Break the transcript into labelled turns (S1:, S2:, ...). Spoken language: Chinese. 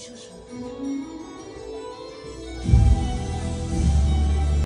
S1: 你说说。